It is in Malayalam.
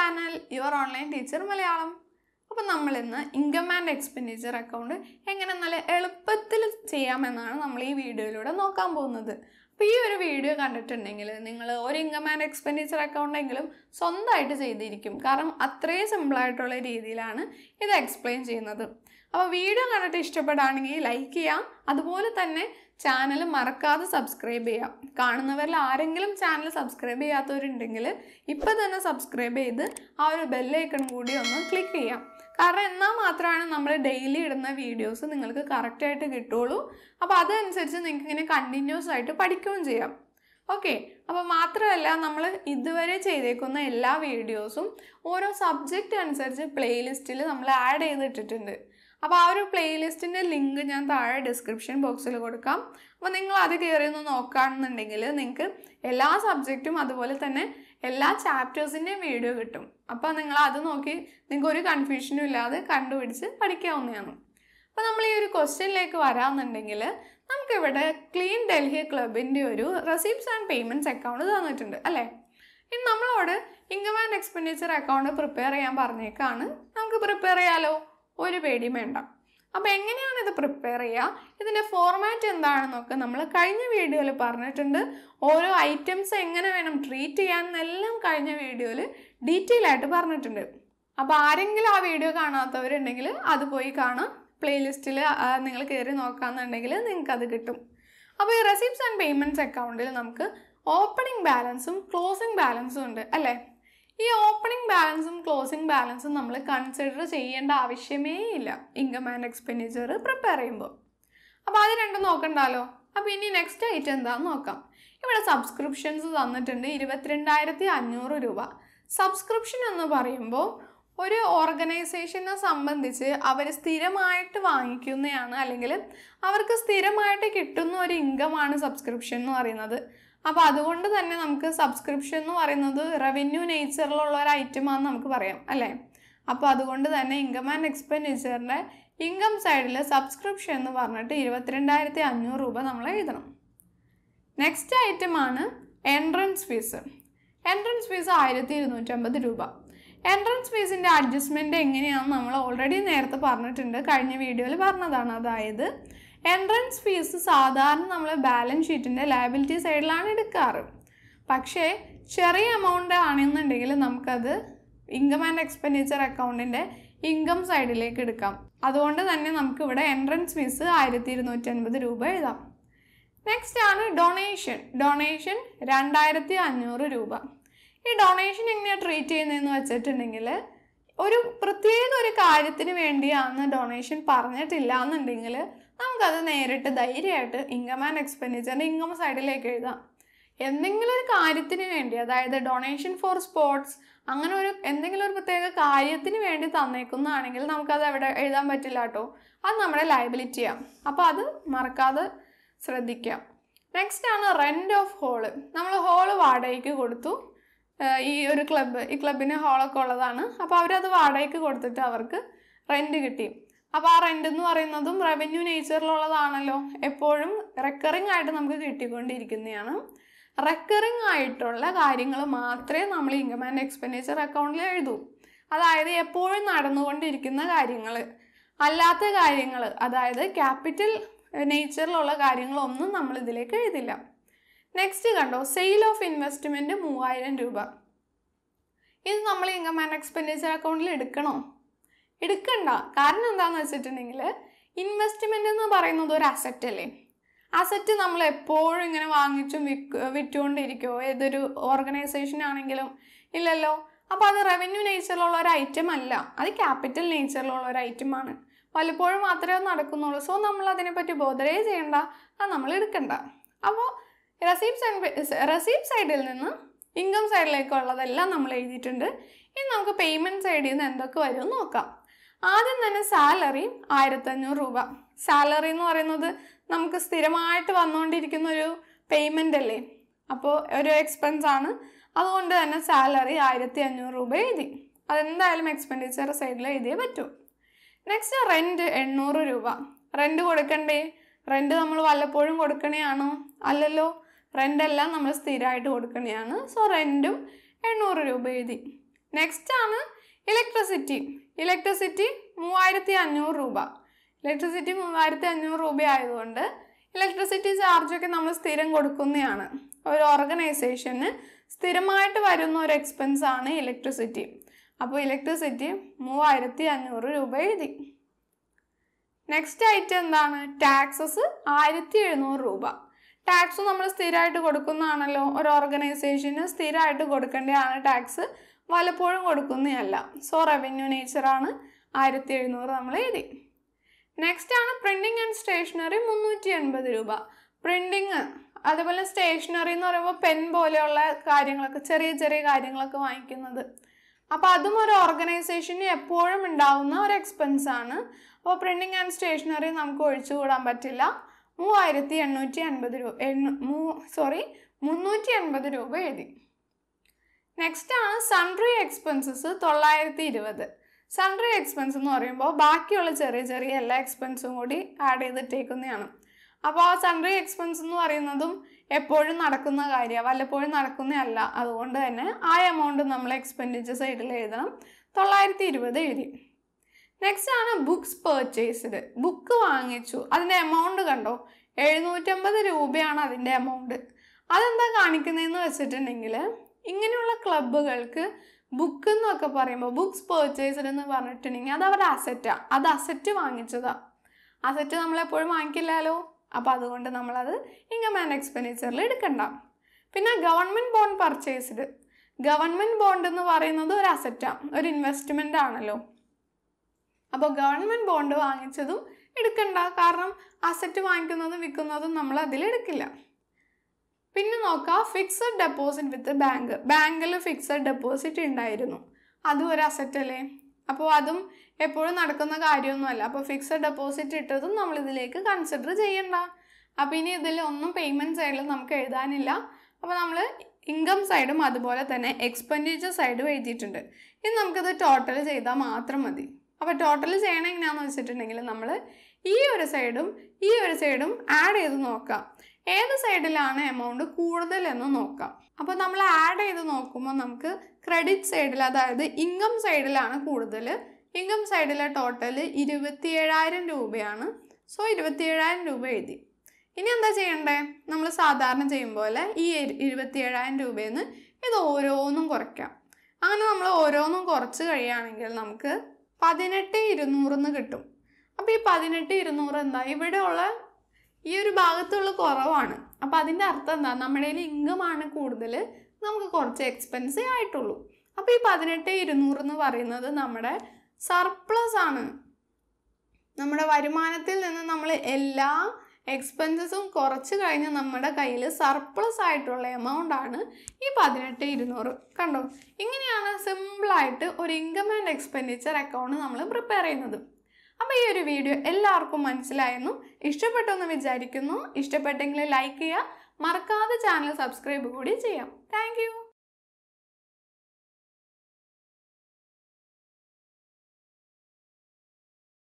Channel your online teacher Malayalam. അപ്പോൾ നമ്മൾ ഇന്ന് ഇൻകം ആൻഡ് എക്സ്പെൻഡിച്ചർ അക്കൗണ്ട് എങ്ങനെ നല്ല എളുപ്പത്തിൽ ചെയ്യാമെന്നാണ് നമ്മൾ ഈ വീഡിയോയിലൂടെ നോക്കാൻ പോകുന്നത്. അപ്പോൾ ഈ ഒരു വീഡിയോ കണ്ടിട്ടുണ്ടെങ്കിൽ നിങ്ങൾ ഒരു ഇൻകം ആൻഡ് എക്സ്പെൻഡിച്ചർ അക്കൗണ്ടെങ്കിലും സ്വന്തമായിട്ട് ചെയ്തിരിക്കും. കാരണം അത്രയും സിമ്പിളായിട്ടുള്ള രീതിയിലാണ് ഇത് എക്സ്പ്ലെയിൻ ചെയ്യുന്നത്. അപ്പോൾ വീഡിയോ കണ്ടിട്ട് ഇഷ്ടപ്പെടുകയാണെങ്കിൽ ലൈക്ക് ചെയ്യാം. അതുപോലെ തന്നെ ചാനൽ മറക്കാതെ സബ്സ്ക്രൈബ് ചെയ്യാം. കാണുന്നവരിൽ ആരെങ്കിലും ചാനൽ സബ്സ്ക്രൈബ് ചെയ്യാത്തവരുണ്ടെങ്കിൽ ഇപ്പം തന്നെ സബ്സ്ക്രൈബ് ചെയ്ത് ആ ഒരു ബെല്ലൈക്കൺ കൂടി ഒന്ന് ക്ലിക്ക് ചെയ്യാം. കാരണം എന്നാൽ മാത്രമാണ് നമ്മൾ ഡെയിലി ഇടുന്ന വീഡിയോസ് നിങ്ങൾക്ക് കറക്റ്റായിട്ട് കിട്ടുള്ളൂ അപ്പോൾ അതനുസരിച്ച് നിങ്ങൾക്ക് ഇങ്ങനെ കണ്ടിന്യൂസ് ആയിട്ട് പഠിക്കുകയും ചെയ്യാം. ഓക്കെ അപ്പോൾ മാത്രമല്ല നമ്മൾ ഇതുവരെ ചെയ്തേക്കുന്ന എല്ലാ വീഡിയോസും ഓരോ സബ്ജക്റ്റ് അനുസരിച്ച് പ്ലേലിസ്റ്റിൽ നമ്മൾ ആഡ് ചെയ്തിട്ടിട്ടുണ്ട്. അപ്പോൾ ആ ഒരു പ്ലേലിസ്റ്റിന്റെ ലിങ്ക് ഞാൻ താഴെ ഡിസ്ക്രിപ്ഷൻ ബോക്സിൽ കൊടുക്കാം. അപ്പോൾ നിങ്ങൾ അത് കയറി ഒന്ന് നോക്കുകയാണെന്നുണ്ടെങ്കിൽ നിങ്ങൾക്ക് എല്ലാ സബ്ജക്റ്റും അതുപോലെ തന്നെ എല്ലാ ചാപ്റ്റേഴ്സിന്റെയും വീഡിയോ കിട്ടും. അപ്പോൾ നിങ്ങൾ അത് നോക്കി നിങ്ങൾക്ക് ഒരു കൺഫ്യൂഷനും ഇല്ലാതെ കണ്ടുപിടിച്ച് പഠിക്കാവുന്നതാണ്. അപ്പോൾ നമ്മൾ ഈ ഒരു ക്വസ്റ്റ്യനിലേക്ക് വരാമെന്നുണ്ടെങ്കിൽ നമുക്കിവിടെ ക്ലീൻ ഡൽഹി ക്ലബിന്റെ ഒരു റെസിപ്റ്റ്സ് ആൻഡ് പേയ്മെന്റ്സ് അക്കൗണ്ട് തന്നിട്ടുണ്ട് അല്ലേ? ഇനി നമ്മളോട് income and expenditure account prepare ചെയ്യാൻ പറഞ്ഞേക്കാണ്. നമുക്ക് പ്രിപ്പയർ ചെയ്യാലോ? ഒരു പേടിയും വേണ്ട. അപ്പോൾ എങ്ങനെയാണ് ഇത് പ്രിപ്പയർ ചെയ്യുക? ഇതിന്റെ ഫോർമാറ്റ് എന്താണെന്നൊക്കെ നമ്മൾ കഴിഞ്ഞ വീഡിയോയിൽ പറഞ്ഞിട്ടുണ്ട്. ഓരോ ഐറ്റംസ് എങ്ങനെ വേണം ട്രീറ്റ് ചെയ്യാൻ എന്നെല്ലാം കഴിഞ്ഞ വീഡിയോയിൽ ഡീറ്റെയിൽ ആയിട്ട് പറഞ്ഞിട്ടുണ്ട്. അപ്പോൾ ആരെങ്കിലും ആ വീഡിയോ കാണാത്തവരുണ്ടെങ്കിൽ അത് പോയി കാണാം. പ്ലേലിസ്റ്റിൽ നിങ്ങൾ കയറി നിങ്ങൾക്ക് അത് കിട്ടും. അപ്പോൾ ഈ റെസിപ്റ്റ്സ് ആൻഡ് പേയ്മെന്റ്സ് അക്കൗണ്ടിൽ നമുക്ക് ഓപ്പണിംഗ് ബാലൻസും ക്ലോസിംഗ് ബാലൻസും ഉണ്ട് അല്ലേ? ഈ ഓപ്പണിംഗ് ബാലൻസും ക്ലോസിംഗ് ബാലൻസും നമ്മൾ കൺസിഡർ ചെയ്യേണ്ട ആവശ്യമേ ഇല്ല. ഇൻകം ആൻഡ് എക്സ്പെൻഡിച്ചർ പ്രിപ്പയർ ചെയ്യുമ്പോൾ അപ്പോൾ അത് രണ്ടും നോക്കണ്ടല്ലോ അപ്പോൾ ഇനി നെക്സ്റ്റ് ഐറ്റം എന്താണെന്ന് നോക്കാം. ഇവിടെ സബ്സ്ക്രിപ്ഷൻസ് തന്നിട്ടുണ്ട് ഇരുപത്തിരണ്ടായിരത്തി അഞ്ഞൂറ് രൂപ. സബ്സ്ക്രിപ്ഷൻ എന്ന് പറയുമ്പോൾ ഒരു ഓർഗനൈസേഷനെ സംബന്ധിച്ച് അവർ സ്ഥിരമായിട്ട് വാങ്ങിക്കുന്നതാണ് അല്ലെങ്കിൽ അവർക്ക് സ്ഥിരമായിട്ട് കിട്ടുന്ന ഒരു ഇൻകമാണ് സബ്സ്ക്രിപ്ഷൻ എന്ന് പറയുന്നത്. അപ്പോൾ അതുകൊണ്ട് തന്നെ നമുക്ക് സബ്സ്ക്രിപ്ഷൻ എന്ന് പറയുന്നത് റവന്യൂ നേച്ചറിലുള്ള ഒരു ഐറ്റമാണെന്ന് നമുക്ക് പറയാം അല്ലേ? അപ്പോൾ അതുകൊണ്ട് തന്നെ ഇൻകം ആൻഡ് എക്സ്പെൻഡിച്ചറിന്റെ ഇൻകം സൈഡിൽ സബ്സ്ക്രിപ്ഷൻ എന്ന് പറഞ്ഞിട്ട് ഇരുപത്തിരണ്ടായിരത്തി അഞ്ഞൂറ് രൂപ നമ്മൾ എഴുതണം. നെക്സ്റ്റ് ഐറ്റമാണ് എൻട്രൻസ് ഫീസ് എൻട്രൻസ് ഫീസ് ആയിരത്തി ഇരുന്നൂറ്റമ്പത് രൂപ. എൻട്രൻസ് ഫീസിന്റെ അഡ്ജസ്റ്റ്മെന്റ് എങ്ങനെയാണെന്ന് നമ്മൾ ഓൾറെഡി നേരത്തെ പറഞ്ഞിട്ടുണ്ട്. കഴിഞ്ഞ വീഡിയോയിൽ പറഞ്ഞതാണ്. അതായത് എൻട്രൻസ് ഫീസ് സാധാരണ നമ്മൾ ബാലൻസ് ഷീറ്റിന്റെ ലയബിലിറ്റി സൈഡിലാണ് എടുക്കാറ്. പക്ഷേ ചെറിയ എമൗണ്ട് ആണെന്നുണ്ടെങ്കിൽ നമുക്കത് ഇൻകം ആൻഡ് എക്സ്പെൻഡിച്ചർ അക്കൗണ്ടിന്റെ ഇൻകം സൈഡിലേക്ക് എടുക്കാം. അതുകൊണ്ട് തന്നെ നമുക്കിവിടെ എൻട്രൻസ് ഫീസ് ആയിരത്തി ഇരുന്നൂറ്റി അൻപത് രൂപ എഴുതാം. നെക്സ്റ്റ് ആണ് ഡൊണേഷൻ ഡൊണേഷൻ രണ്ടായിരത്തി അഞ്ഞൂറ് രൂപ. ഈ ഡൊണേഷൻ എങ്ങനെയാണ് ട്രീറ്റ് ചെയ്യുന്നതെന്ന് വെച്ചിട്ടുണ്ടെങ്കിൽ ഒരു പ്രത്യേക ഒരു കാര്യത്തിന് വേണ്ടിയാണ് ഡൊണേഷൻ പറഞ്ഞിട്ടില്ല എന്നുണ്ടെങ്കിൽ നമുക്കത് നേരിട്ട് ധൈര്യമായിട്ട് ഇൻകം ആൻഡ് എക്സ്പെൻഡിച്ചറിന്റെ ഇൻകം സൈഡിലേക്ക് എഴുതാം. എന്തെങ്കിലും ഒരു കാര്യത്തിന് വേണ്ടി അതായത് ഡൊണേഷൻ ഫോർ സ്പോർട്സ് അങ്ങനെ ഒരു എന്തെങ്കിലും ഒരു പ്രത്യേക കാര്യത്തിന് വേണ്ടി തന്നേക്കുന്നതാണെങ്കിൽ നമുക്കത് എവിടെ എഴുതാൻ പറ്റില്ല കേട്ടോ അത് നമ്മുടെ ലയബിലിറ്റിയാണ് അപ്പോൾ അത് മറക്കാതെ ശ്രദ്ധിക്കാം. നെക്സ്റ്റ് ആണ് റെന്റ് ഓഫ് ഹോൾ നമ്മൾ ഹോൾ വാടകയ്ക്ക് കൊടുത്തു. ഈ ഒരു ക്ലബ്ബ് ഈ ക്ലബിന് ഹോളൊക്കെ ഉള്ളതാണ്. അപ്പോൾ അവരത് വാടകയ്ക്ക് കൊടുത്തിട്ട് അവർക്ക് റെന്റ് കിട്ടി. അപ്പോൾ ആ റെന്റ് എന്ന് പറയുന്നതും റവന്യൂ നേച്ചറിലുള്ളതാണല്ലോ എപ്പോഴും റെക്കറിങ് ആയിട്ട് നമുക്ക് കിട്ടിക്കൊണ്ടിരിക്കുന്നതാണ്. റെക്കറിങ് ആയിട്ടുള്ള കാര്യങ്ങൾ മാത്രമേ നമ്മൾ ഇൻകം ആൻഡ് എക്സ്പെൻഡിച്ചർ അക്കൗണ്ടിൽ എഴുതൂ. അതായത് എപ്പോഴും നടന്നുകൊണ്ടിരിക്കുന്ന കാര്യങ്ങൾ അല്ലാത്ത കാര്യങ്ങൾ അതായത് ക്യാപിറ്റൽ നേച്ചറിലുള്ള കാര്യങ്ങളൊന്നും നമ്മൾ ഇതിലേക്ക് എഴുതില്ല. നെക്സ്റ്റ് കണ്ടോ സെയിൽ ഓഫ് ഇൻവെസ്റ്റ്മെന്റ് മൂവായിരം രൂപ. ഇത് നമ്മൾ ഇൻകം ആൻഡ് എക്സ്പെൻഡിച്ചർ അക്കൗണ്ടിൽ എടുക്കണോ? എടുക്കണ്ട. കാരണം എന്താണെന്ന് വെച്ചിട്ടുണ്ടെങ്കിൽ ഇൻവെസ്റ്റ്മെന്റ് എന്ന് പറയുന്നത് ഒരു അസറ്റ് അല്ലേ? അസറ്റ് നമ്മൾ എപ്പോഴും ഇങ്ങനെ വാങ്ങിച്ചും വിക്ക് വിറ്റുകൊണ്ടിരിക്കുമോ ഏതൊരു ഓർഗനൈസേഷൻ ആണെങ്കിലും ഇല്ലല്ലോ. അപ്പോൾ അത് റവന്യൂ നേച്ചറിലുള്ള ഒരു ഐറ്റം അല്ല. അത് ക്യാപിറ്റൽ നേച്ചറിലുള്ള ഒരു ഐറ്റം ആണ്. പലപ്പോഴും മാത്രമേ അത് നടക്കുന്നുള്ളൂ. സോ നമ്മൾ അതിനെപ്പറ്റി ബോധരേ ചെയ്യണ്ട. അത് നമ്മൾ എടുക്കണ്ട. അപ്പോൾ റെസീപ്സ് റെസീപ് സൈഡിൽ നിന്ന് ഇൻകം സൈഡിലേക്കുള്ളതെല്ലാം നമ്മൾ എഴുതിയിട്ടുണ്ട്. ഇനി നമുക്ക് പേയ്മെന്റ് സൈഡിൽ നിന്ന് എന്തൊക്കെ വരും നോക്കാം. ആദ്യം തന്നെ സാലറി ആയിരത്തഞ്ഞൂറ് രൂപ. സാലറി എന്ന് പറയുന്നത് നമുക്ക് സ്ഥിരമായിട്ട് വന്നുകൊണ്ടിരിക്കുന്ന ഒരു പേയ്മെന്റ് അല്ലേ? അപ്പോൾ ഒരു എക്സ്പെൻസ് ആണ്. അതുകൊണ്ട് തന്നെ സാലറി ആയിരത്തി അഞ്ഞൂറ് രൂപ എഴുതി. അതെന്തായാലും എക്സ്പെൻഡിച്ചർ സൈഡിൽ എഴുതിയേ പറ്റൂ. നെക്സ്റ്റ് റെന്റ് എണ്ണൂറ് രൂപ. റെന്റ് കൊടുക്കണ്ടേ? റെന്റ് നമ്മൾ വല്ലപ്പോഴും കൊടുക്കണയാണോ? അല്ലല്ലോ. റെന്റ് എല്ലാം നമ്മൾ സ്ഥിരമായിട്ട് കൊടുക്കണേയാണ് സോ റെന്റും എണ്ണൂറ് രൂപ എഴുതി. നെക്സ്റ്റ് ആണ് ഇലക്ട്രിസിറ്റി ഇലക്ട്രിസിറ്റി മൂവായിരത്തി അഞ്ഞൂറ് രൂപ. ഇലക്ട്രിസിറ്റി മൂവായിരത്തി അഞ്ഞൂറ് രൂപ ആയതുകൊണ്ട് ഇലക്ട്രിസിറ്റി ചാർജൊക്കെ നമ്മൾ സ്ഥിരം കൊടുക്കുന്നതാണ്. ഒരു ഓർഗനൈസേഷന് സ്ഥിരമായിട്ട് വരുന്ന ഒരു എക്സ്പെൻസ് ആണ് ഇലക്ട്രിസിറ്റി അപ്പോൾ ഇലക്ട്രിസിറ്റി മൂവായിരത്തി അഞ്ഞൂറ് രൂപ എഴുതി. നെക്സ്റ്റ് ഐറ്റം എന്താണ്? ടാക്സസ് ആയിരത്തി എഴുന്നൂറ് രൂപ. ടാക്സ് നമ്മൾ സ്ഥിരമായിട്ട് കൊടുക്കുന്നതാണല്ലോ. ഒരു ഓർഗനൈസേഷന് സ്ഥിരമായിട്ട് കൊടുക്കേണ്ടതാണ് ടാക്സ് വല്ലപ്പോഴും കൊടുക്കുന്നതല്ല. സോ റവന്യൂ നേച്ചറാണ് ആയിരത്തി എഴുന്നൂറ് നമ്മൾ എഴുതി. നെക്സ്റ്റ് ആണ് പ്രിന്റിങ് ആൻഡ് സ്റ്റേഷനറി മുന്നൂറ്റി എൺപത് രൂപ. പ്രിന്റിങ് അതുപോലെ സ്റ്റേഷനറി എന്ന് പറയുമ്പോൾ പെൻ പോലെയുള്ള കാര്യങ്ങളൊക്കെ ചെറിയ ചെറിയ കാര്യങ്ങളൊക്കെ വാങ്ങിക്കുന്നത്. അപ്പോൾ അതും ഒരു ഓർഗനൈസേഷന് എപ്പോഴും ഉണ്ടാവുന്ന ഒരു എക്സ്പെൻസ് ആണ്. അപ്പോൾ പ്രിന്റിങ് ആൻഡ് സ്റ്റേഷനറി നമുക്ക് ഒഴിച്ചുകൂടാൻ പറ്റില്ല. മൂവായിരത്തി എണ്ണൂറ്റി അൻപത് രൂപ എണ്ണൂ സോറി മുന്നൂറ്റി എൺപത് രൂപ എഴുതി. നെക്സ്റ്റ് ആണ് സൺട്രി എക്സ്പെൻസസ് തൊള്ളായിരത്തി ഇരുപത്. സൺട്രി എക്സ്പെൻസ് എന്ന് പറയുമ്പോൾ ബാക്കിയുള്ള ചെറിയ ചെറിയ എല്ലാ എക്സ്പെൻസും കൂടി ആഡ് ചെയ്തിട്ടേക്കുന്നതാണ്. അപ്പോൾ ആ സൺട്രി എക്സ്പെൻസ് എന്ന് പറയുന്നതും എപ്പോഴും നടക്കുന്ന കാര്യമാണ്. വല്ലപ്പോഴും നടക്കുന്നതല്ല. അതുകൊണ്ട് തന്നെ ആ എമൗണ്ട് നമ്മൾ എക്സ്പെൻഡിച്ചർ സൈഡിൽ എഴുതണം. തൊള്ളായിരത്തി ഇരുപത് എഴുതി. നെക്സ്റ്റ് ആണ് ബുക്സ് പേർച്ചേസ്ഡ് ബുക്ക് വാങ്ങിച്ചു. അതിന്റെ എമൗണ്ട് കണ്ടോ? എഴുന്നൂറ്റമ്പത് രൂപയാണ് അതിന്റെ എമൗണ്ട് അതെന്താ കാണിക്കുന്നതെന്ന് വെച്ചിട്ടുണ്ടെങ്കിൽ ഇങ്ങനെയുള്ള ക്ലബ്ബുകൾക്ക് ബുക്ക് എന്നൊക്കെ പറയുമ്പോൾ ബുക്ക്സ് പേർച്ചേസ്ഡ് എന്ന് പറഞ്ഞിട്ടുണ്ടെങ്കിൽ അത് അവരുടെ അസറ്റാണ് അത് അസറ്റ് വാങ്ങിച്ചതാണ് അസറ്റ് നമ്മളെപ്പോഴും വാങ്ങിക്കില്ലല്ലോ അപ്പോൾ അതുകൊണ്ട് നമ്മളത് ഇൻകം ആൻഡ് എക്സ്പെൻഡിച്ചറിൽ എടുക്കണ്ട. പിന്നെ government bond purchased government bond എന്ന് പറയുന്നത് ഒരു അസറ്റാണ് ഒരു ഇൻവെസ്റ്റ്മെന്റ് ആണല്ലോ. അപ്പോൾ ഗവൺമെന്റ് ബോണ്ട് വാങ്ങിച്ചതും എടുക്കണ്ട. കാരണം അസറ്റ് വാങ്ങിക്കുന്നതും വിൽക്കുന്നതും നമ്മൾ അതിലെടുക്കില്ല പിന്നെ നോക്കാം ഫിക്സഡ് ഡെപ്പോസിറ്റ് വിത്ത് ബാങ്ക് ബാങ്കിൽ ഫിക്സഡ് ഡെപ്പോസിറ്റ് ഉണ്ടായിരുന്നു. അതും ഒരു അസറ്റ് അല്ലേ? അപ്പോൾ അതും എപ്പോഴും നടക്കുന്ന കാര്യമൊന്നുമല്ല. അപ്പോൾ ഫിക്സഡ് ഡെപ്പോസിറ്റ് ഇട്ടതും നമ്മൾ ഇതിലേക്ക് കൺസിഡർ ചെയ്യണ്ട. അപ്പോൾ ഇനി ഇതിൽ ഒന്നും പേയ്മെന്റ് സൈഡിൽ നമുക്ക് എഴുതാനില്ല. അപ്പോൾ നമ്മൾ ഇൻകം സൈഡും അതുപോലെ തന്നെ എക്സ്പെൻഡിച്ചർ സൈഡും എഴുതിയിട്ടുണ്ട്. ഇനി നമുക്കിത് ടോട്ടൽ ചെയ്താൽ മാത്രം മതി. അപ്പോൾ ടോട്ടൽ ചെയ്യണം എങ്ങനെയാണെന്ന് വെച്ചിട്ടുണ്ടെങ്കിൽ നമ്മൾ ഈ ഒരു സൈഡും ഈ ഒരു സൈഡും ആഡ് ചെയ്ത് നോക്കാം. ഏത് സൈഡിലാണ് എമൗണ്ട് കൂടുതൽ എന്ന് നോക്കാം. അപ്പോൾ നമ്മൾ ആഡ് ചെയ്ത് നോക്കുമ്പോൾ നമുക്ക് ക്രെഡിറ്റ് സൈഡിൽ അതായത് ഇൻകം സൈഡിലാണ് കൂടുതൽ. ഇൻകം സൈഡിലെ ടോട്ടൽ ഇരുപത്തിയേഴായിരം രൂപയാണ്. സോ ഇരുപത്തിയേഴായിരം രൂപ എഴുതി. ഇനി എന്താ ചെയ്യണ്ടേ? നമ്മൾ സാധാരണ ചെയ്യും പോലെ ഈ ഇരുപത്തിയേഴായിരം രൂപയിൽ നിന്ന് ഇത് ഓരോന്നും കുറയ്ക്കാം. അങ്ങനെ നമ്മൾ ഓരോന്നും കുറച്ച് കഴിയുകയാണെങ്കിൽ നമുക്ക് പതിനെട്ട് ഇരുന്നൂറിന്ന് കിട്ടും. അപ്പോൾ ഈ പതിനെട്ട് ഇരുന്നൂറ് എന്താ? ഇവിടെയുള്ള ഈ ഒരു ഭാഗത്തുള്ള കുറവാണ്. അപ്പം അതിന്റെ അർത്ഥം എന്താ? നമ്മുടെ ഇൻകമാണ് കൂടുതൽ നമുക്ക് കുറച്ച് എക്സ്പെൻസേ ആയിട്ടുള്ളൂ. അപ്പോൾ ഈ പതിനെട്ട് ഇരുന്നൂറ് എന്ന് പറയുന്നത് നമ്മുടെ സർപ്ലസ് ആണ്. നമ്മുടെ വരുമാനത്തിൽ നിന്ന് നമ്മൾ എല്ലാ എക്സ്പെൻസസും കുറച്ച് കഴിഞ്ഞ് നമ്മുടെ കയ്യിൽ സർപ്ലസ് ആയിട്ടുള്ള എമൗണ്ട് ആണ് ഈ പതിനെട്ട് ഇരുന്നൂറ്. കണ്ടോ? ഇങ്ങനെയാണ് സിമ്പിളായിട്ട് ഒരു ഇൻകം ആൻഡ് എക്സ്പെൻഡിച്ചർ അക്കൗണ്ട് നമ്മൾ പ്രിപ്പയർ ചെയ്യുന്നത്. അപ്പോൾ ഈ ഒരു വീഡിയോ എല്ലാവർക്കും മനസ്സിലായെന്നും ഇഷ്ടപ്പെട്ടെന്ന് വിചാരിക്കുന്നു. ഇഷ്ടപ്പെട്ടെങ്കിൽ ലൈക്ക് ചെയ്യുക. മറക്കാതെ ചാനൽ സബ്സ്ക്രൈബ് കൂടി ചെയ്യാം. താങ്ക്